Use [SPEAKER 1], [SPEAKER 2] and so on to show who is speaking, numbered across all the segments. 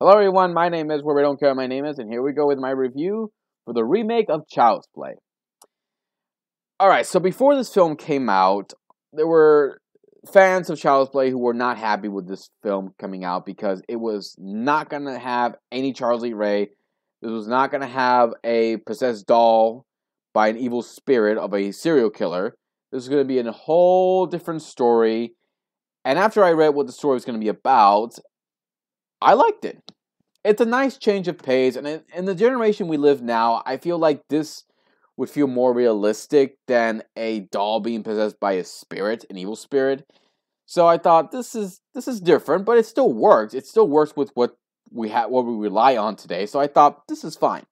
[SPEAKER 1] Hello everyone, my name is Where We Don't Care My Name Is, and here we go with my review for the remake of Child's Play. Alright, so before this film came out, there were fans of Child's Play who were not happy with this film coming out because it was not going to have any Charles Lee Ray. This was not going to have a possessed doll by an evil spirit of a serial killer. This is going to be a whole different story. And after I read what the story was going to be about, I liked it. It's a nice change of pace, and in the generation we live now, I feel like this would feel more realistic than a doll being possessed by a spirit, an evil spirit. So I thought this is this is different, but it still works. It still works with what we have, what we rely on today. So I thought this is fine.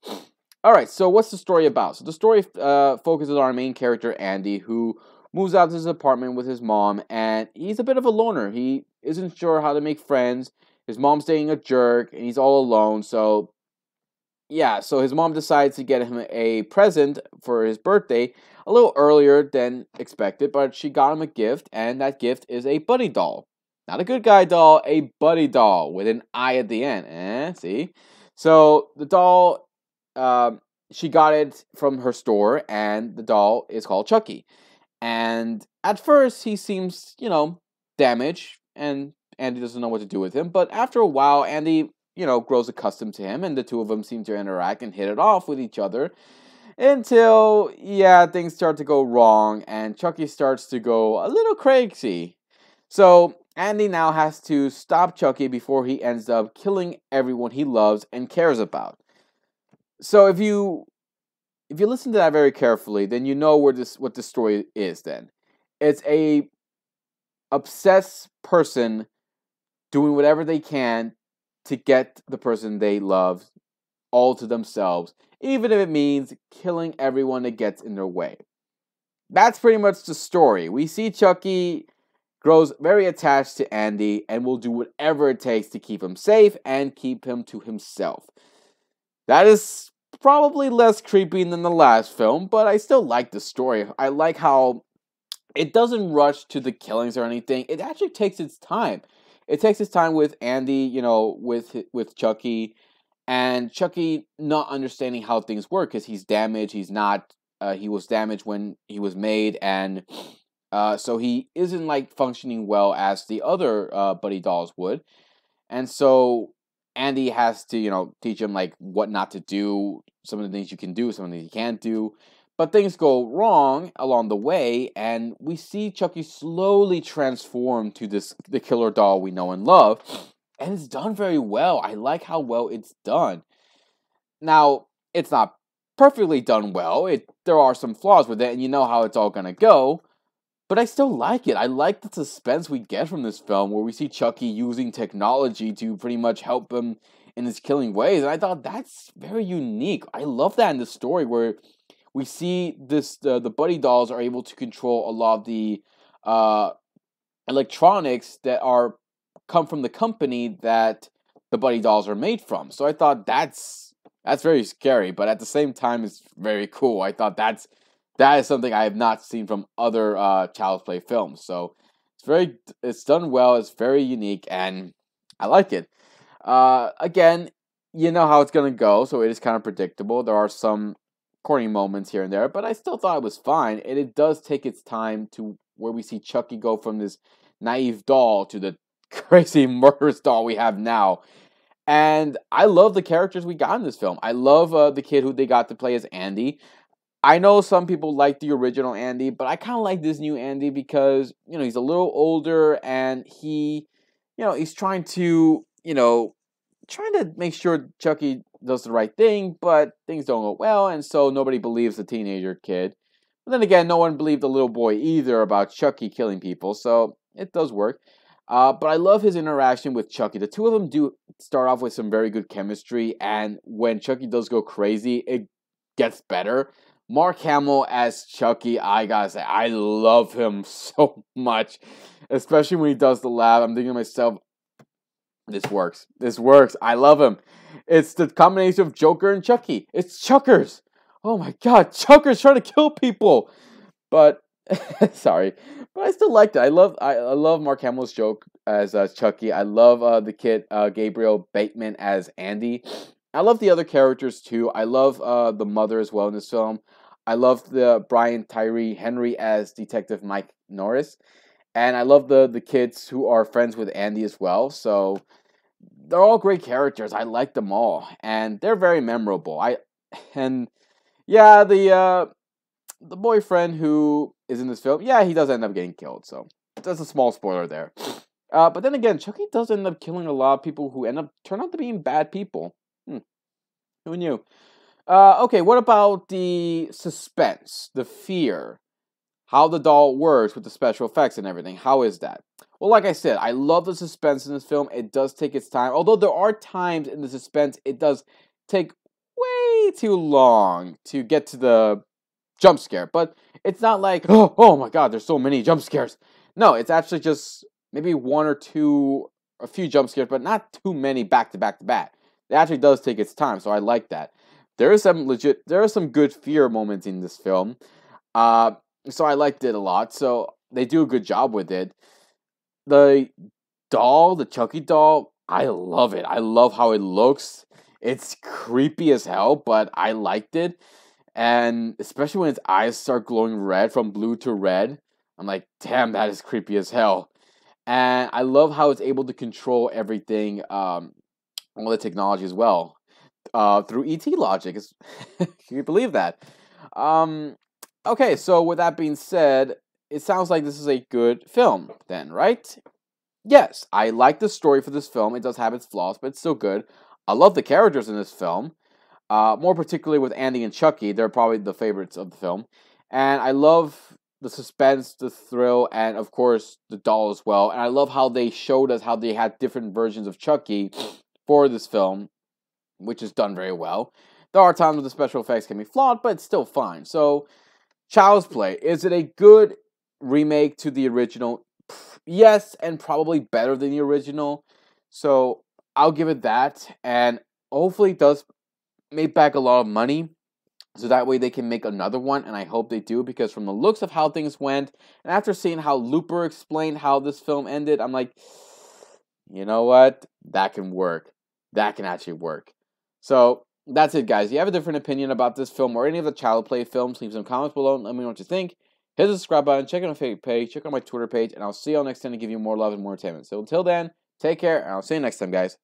[SPEAKER 1] All right. So what's the story about? So the story uh, focuses on our main character Andy, who moves out to his apartment with his mom, and he's a bit of a loner. He isn't sure how to make friends his mom's dating a jerk, and he's all alone. So, yeah, so his mom decides to get him a present for his birthday a little earlier than expected, but she got him a gift, and that gift is a Buddi doll. Not a good guy doll, a Buddi doll with an eye at the end. Eh, see? So the doll, um, she got it from her store, and the doll is called Chucky. And at first, he seems, you know, damaged and Andy doesn't know what to do with him. But after a while, Andy, you know, grows accustomed to him, and the two of them seem to interact and hit it off with each other until, yeah, things start to go wrong, and Chucky starts to go a little crazy. So Andy now has to stop Chucky before he ends up killing everyone he loves and cares about. So if you if you listen to that very carefully, then you know where this what the story is then. It's a obsessed person doing whatever they can to get the person they love all to themselves, even if it means killing everyone that gets in their way. That's pretty much the story. We see Chucky grows very attached to Andy and will do whatever it takes to keep him safe and keep him to himself. That is probably less creepy than the last film, but I still like the story. I like how it doesn't rush to the killings or anything. It actually takes its time it takes its time with Andy, you know, with with Chucky, and Chucky not understanding how things work because he's damaged. He's not. Uh, he was damaged when he was made, and uh, so he isn't like functioning well as the other uh, Buddi dolls would, and so Andy has to, you know, teach him like what not to do, some of the things you can do, some of the things you can't do. But things go wrong along the way, and we see Chucky slowly transform to this the killer doll we know and love. And it's done very well. I like how well it's done. Now, it's not perfectly done well. It there are some flaws with it, and you know how it's all gonna go. But I still like it. I like the suspense we get from this film where we see Chucky using technology to pretty much help him in his killing ways. And I thought that's very unique. I love that in the story where we see this the, the Buddi dolls are able to control a lot of the uh, electronics that are come from the company that the Buddi dolls are made from. So I thought that's that's very scary, but at the same time it's very cool. I thought that's that is something I have not seen from other uh, Child's Play films. So it's very it's done well. It's very unique, and I like it. Uh, again, you know how it's gonna go, so it is kind of predictable. There are some corny moments here and there, but I still thought it was fine. And it does take its time to where we see Chucky go from this naive doll to the crazy murderous doll we have now. And I love the characters we got in this film. I love uh, the kid who they got to play as Andy. I know some people like the original Andy, but I kind of like this new Andy because, you know, he's a little older and he, you know, he's trying to, you know, trying to make sure Chucky does the right thing, but things don't go well, and so nobody believes the teenager kid. But then again, no one believed the little boy either about Chucky killing people, so it does work. Uh, but I love his interaction with Chucky. The two of them do start off with some very good chemistry, and when Chucky does go crazy, it gets better. Mark Hamill as Chucky, I gotta say, I love him so much, especially when he does the laugh. I'm thinking to myself, this works. This works. I love him. It's the combination of Joker and Chucky. It's Chuckers. Oh my god, Chuckers trying to kill people. But Sorry, but I still liked it. I love I, I love Mark Hamill's joke as uh, Chucky. I love uh, the kid uh, Gabriel Bateman as Andy. I love the other characters too. I love uh, the mother as well in this film. I love the Brian Tyree Henry as Detective Mike Norris, and I love the the kids who are friends with Andy as well. So they're all great characters. I like them all, and they're very memorable. I and yeah, the uh, the boyfriend who is in this film, yeah, he does end up getting killed. So that's a small spoiler there. Uh, but then again, Chucky does end up killing a lot of people who end up turn out to being bad people. Hmm. Who knew? Uh, okay, what about the suspense, the fear, how the doll works with the special effects and everything? How is that? Well, like I said, I love the suspense in this film. It does take its time. Although there are times in the suspense, it does take way too long to get to the jump scare. But it's not like, oh, oh my god, there's so many jump scares. No, it's actually just maybe one or two, a few jump scares, but not too many back to back to back. It actually does take its time, so I like that. There is some legit, there are some good fear moments in this film. Uh, so I liked it a lot. So they do a good job with it. The doll, the Chucky doll, I love it. I love how it looks. It's creepy as hell, but I liked it. And especially when its eyes start glowing red from blue to red, I'm like, damn, that is creepy as hell. And I love how it's able to control everything, um, all the technology as well, uh, through ET logic. Can you believe that? Um, okay, so with that being said, it sounds like this is a good film, then, right? Yes, I like the story for this film. It does have its flaws, but it's still good. I love the characters in this film, uh, more particularly with Andy and Chucky. They're probably the favorites of the film. And I love the suspense, the thrill, and of course the doll as well. And I love how they showed us how they had different versions of Chucky for this film, which is done very well. There are times when the special effects can be flawed, but it's still fine. So, Child's Play, is it a good remake to the original? Yes, and probably better than the original. So, I'll give it that. And hopefully, it does make back a lot of money so that way they can make another one, and I hope they do because from the looks of how things went, and after seeing how Looper explained how this film ended, I'm like, you know what? That can work. That can actually work. So that's it, guys. If you have a different opinion about this film or any of the Child Play films, leave some comments below and let me know what you think. Hit the subscribe button, check out my Facebook page, check out my Twitter page, and I'll see you all next time to give you more love and more entertainment. So until then, take care, and I'll see you next time, guys.